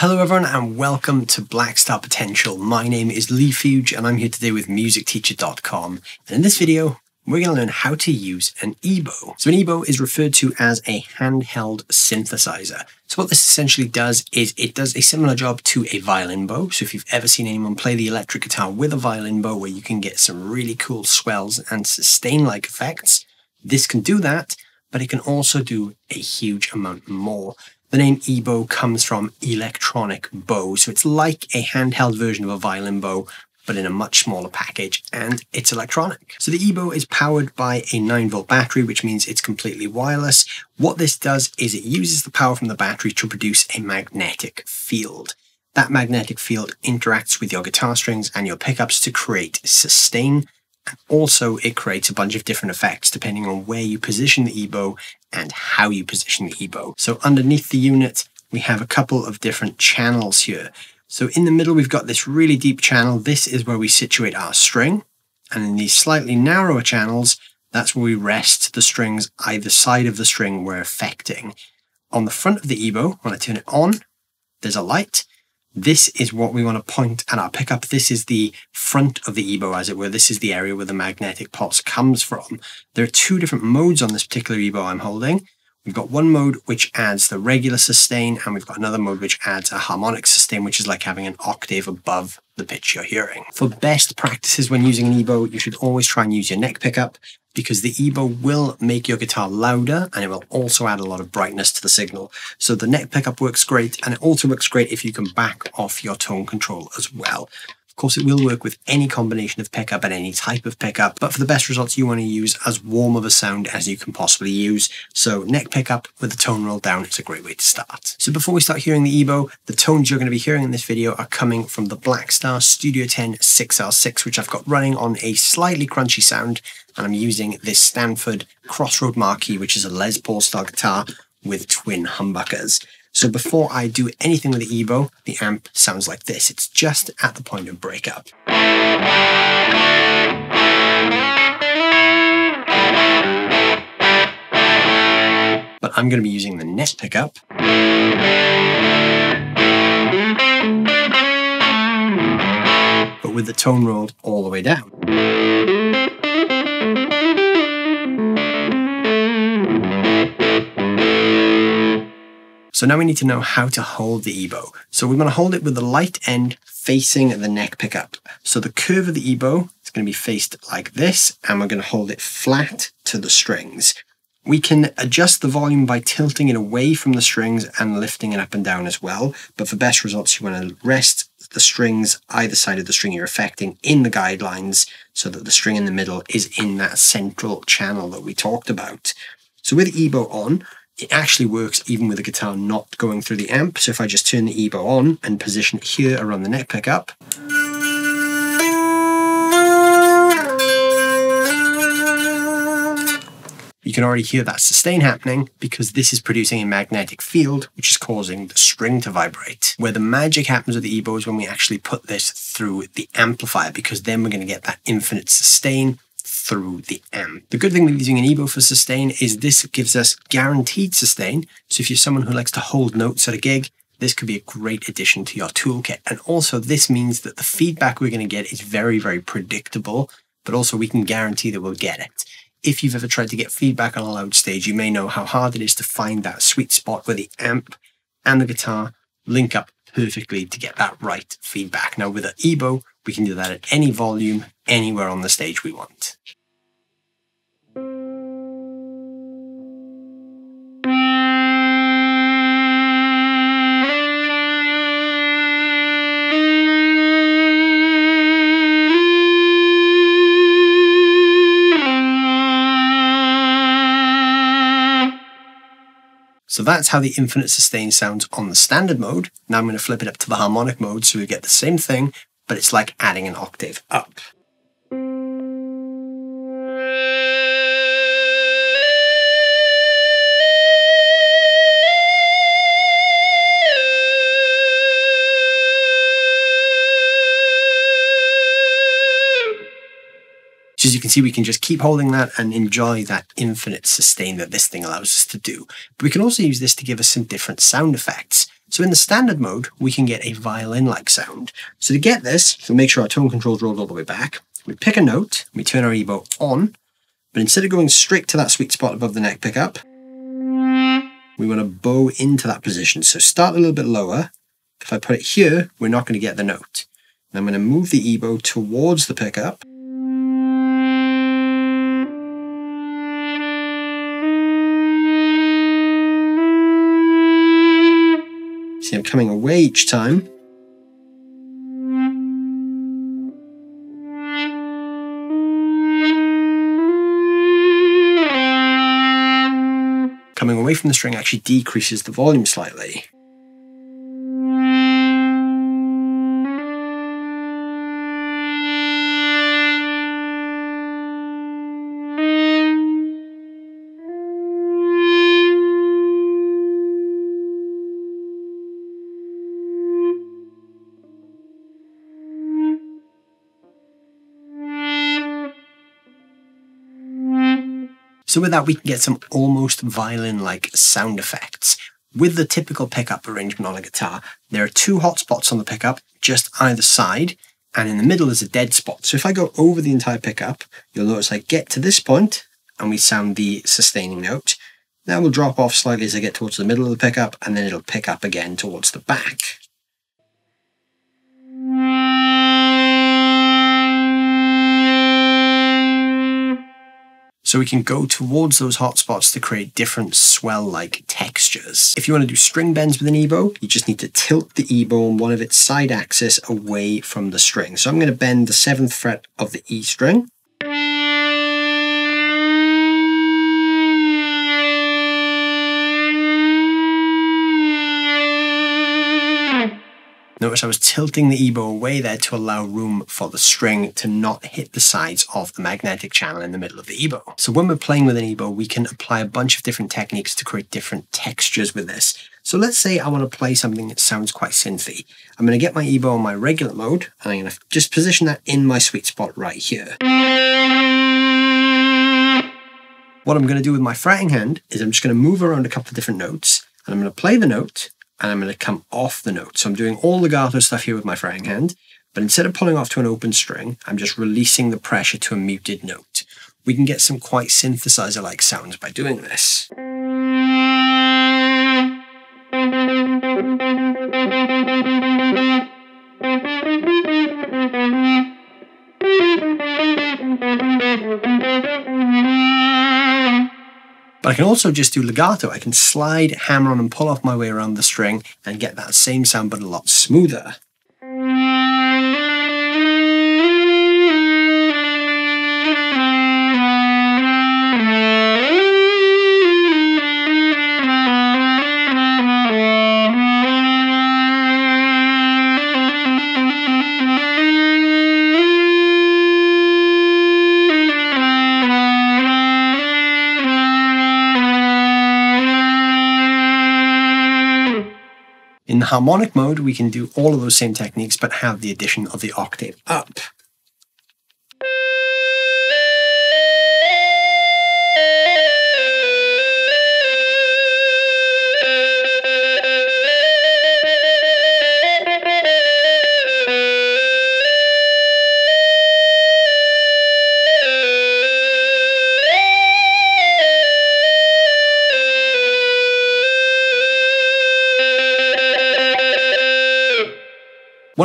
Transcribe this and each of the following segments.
Hello everyone and welcome to Blackstar Potential. My name is Leigh Fuge and I'm here today with musicteacher.com. And in this video, we're going to learn how to use an EBow. So an EBow is referred to as a handheld synthesizer. So what this essentially does is it does a similar job to a violin bow. So if you've ever seen anyone play the electric guitar with a violin bow where you can get some really cool swells and sustain-like effects, this can do that, but it can also do a huge amount more. The name EBow comes from electronic bow, so it's like a handheld version of a violin bow, but in a much smaller package, and it's electronic. So the EBow is powered by a 9 volt battery, which means it's completely wireless. What this does is it uses the power from the battery to produce a magnetic field. That magnetic field interacts with your guitar strings and your pickups to create sustain, also, it creates a bunch of different effects depending on where you position the EBow and how you position the EBow. So underneath the unit, we have a couple of different channels here. So in the middle, we've got this really deep channel. This is where we situate our string. And in these slightly narrower channels, that's where we rest the strings either side of the string we're affecting. On the front of the EBow, when I turn it on, there's a light. This is what we want to point at our pickup. This is the front of the EBow, as it were. This is the area where the magnetic pulse comes from. There are two different modes on this particular EBow I'm holding. We've got one mode which adds the regular sustain, and we've got another mode which adds a harmonic sustain, which is like having an octave above the pitch you're hearing. For best practices when using an EBow, you should always try and use your neck pickup because the EBow will make your guitar louder and it will also add a lot of brightness to the signal. So the neck pickup works great and it also works great if you can back off your tone control as well course, it will work with any combination of pickup and any type of pickup, but for the best results, you want to use as warm of a sound as you can possibly use. So neck pickup with the tone roll down is a great way to start. So before we start hearing the EBow, the tones you're going to be hearing in this video are coming from the Blackstar Studio 10 6L6, which I've got running on a slightly crunchy sound, and I'm using this Stanford Crossroad Marquee, which is a Les Paul style guitar with twin humbuckers. So before I do anything with the EBow, the amp sounds like this. It's just at the point of breakup. But I'm going to be using the neck pickup. But with the tone rolled all the way down. So now we need to know how to hold the EBow. So we're going to hold it with the light end facing the neck pickup. So the curve of the EBow is going to be faced like this, and we're going to hold it flat to the strings. We can adjust the volume by tilting it away from the strings and lifting it up and down as well. But for best results, you want to rest the strings either side of the string you're affecting in the guidelines so that the string in the middle is in that central channel that we talked about. So with EBow on, it actually works even with the guitar not going through the amp. So if I just turn the EBow on and position it here around the neck pickup, you can already hear that sustain happening because this is producing a magnetic field, which is causing the string to vibrate. Where the magic happens with the EBow is when we actually put this through the amplifier, because then we're going to get that infinite sustain through the amp. The good thing with using an EBow for sustain is this gives us guaranteed sustain. So if you're someone who likes to hold notes at a gig, this could be a great addition to your toolkit. And also this means that the feedback we're going to get is very, very predictable, but also we can guarantee that we'll get it. If you've ever tried to get feedback on a loud stage, you may know how hard it is to find that sweet spot where the amp and the guitar link up perfectly to get that right feedback. Now with an EBow, we can do that at any volume, anywhere on the stage we want. So that's how the infinite sustain sounds on the standard mode. Now I'm going to flip it up to the harmonic mode so we get the same thing, but it's like adding an octave up. So as you can see, we can just keep holding that and enjoy that infinite sustain that this thing allows us to do. But we can also use this to give us some different sound effects. So in the standard mode, we can get a violin-like sound. So to get this, we'll make sure our tone control is rolled all the way back. We pick a note, we turn our EBow on, but instead of going straight to that sweet spot above the neck pickup, we want to bow into that position. So start a little bit lower. If I put it here, we're not going to get the note. And I'm going to move the EBow towards the pickup. See, I'm coming away each time. Coming away from the string actually decreases the volume slightly. So with that, we can get some almost violin-like sound effects. With the typical pickup arrangement on a guitar, there are two hot spots on the pickup, just either side, and in the middle is a dead spot. So if I go over the entire pickup, you'll notice I get to this point, and we sound the sustaining note. That will drop off slightly as I get towards the middle of the pickup, and then it'll pick up again towards the back. So we can go towards those hotspots to create different swell-like textures. If you want to do string bends with an EBow, you just need to tilt the EBow on one of its side axis away from the string. So I'm going to bend the 7th fret of the E string. Notice I was tilting the EBow away there to allow room for the string to not hit the sides of the magnetic channel in the middle of the EBow. So when we're playing with an EBow, we can apply a bunch of different techniques to create different textures with this. So let's say I want to play something that sounds quite synthy. I'm going to get my EBow on my regular mode, and I'm going to just position that in my sweet spot right here. What I'm going to do with my fretting hand is I'm just going to move around a couple of different notes, and I'm going to play the note, and I'm going to come off the note. So I'm doing all the legato stuff here with my fretting hand, but instead of pulling off to an open string, I'm just releasing the pressure to a muted note. We can get some quite synthesizer-like sounds by doing this. But I can also just do legato. I can slide, hammer on and pull off my way around the string and get that same sound but a lot smoother. Harmonic mode, we can do all of those same techniques, but have the addition of the octave up.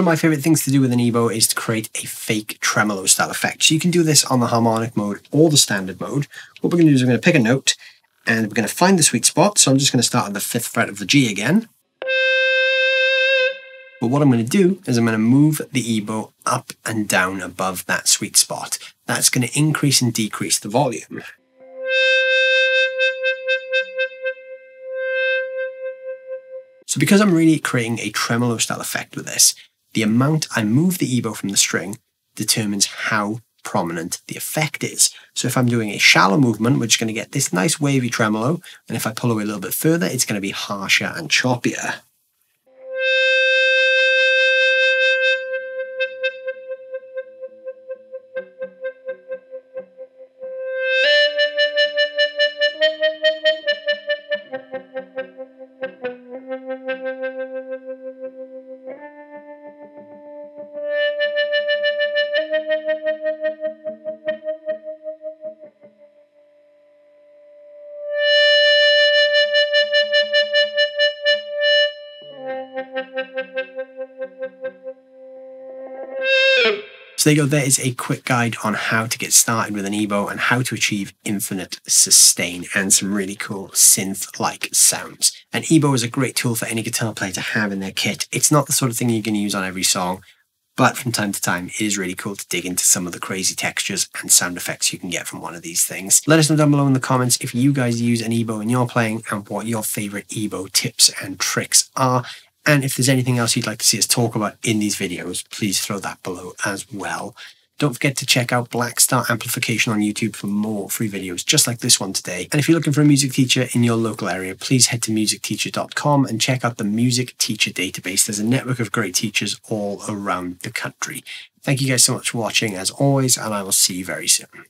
One of my favorite things to do with an EBow is to create a fake tremolo style effect. So you can do this on the harmonic mode or the standard mode. What we're going to do is we're going to pick a note and we're going to find the sweet spot. So I'm just going to start on the fifth fret of the G again. But what I'm going to do is I'm going to move the EBow up and down above that sweet spot. That's going to increase and decrease the volume. So because I'm really creating a tremolo style effect with this, the amount I move the EBow from the string determines how prominent the effect is. So if I'm doing a shallow movement, we're just going to get this nice wavy tremolo, and if I pull away a little bit further, it's going to be harsher and choppier. So there you go, there is a quick guide on how to get started with an EBow and how to achieve infinite sustain and some really cool synth-like sounds. An EBow is a great tool for any guitar player to have in their kit. It's not the sort of thing you're going to use on every song, but from time to time, it is really cool to dig into some of the crazy textures and sound effects you can get from one of these things. Let us know down below in the comments if you guys use an EBow in your playing and what your favorite EBow tips and tricks are. And if there's anything else you'd like to see us talk about in these videos, please throw that below as well. Don't forget to check out Blackstar Amplification on YouTube for more free videos just like this one today. And if you're looking for a music teacher in your local area, please head to musicteacher.com and check out the Music Teacher Database. There's a network of great teachers all around the country. Thank you guys so much for watching as always, and I will see you very soon.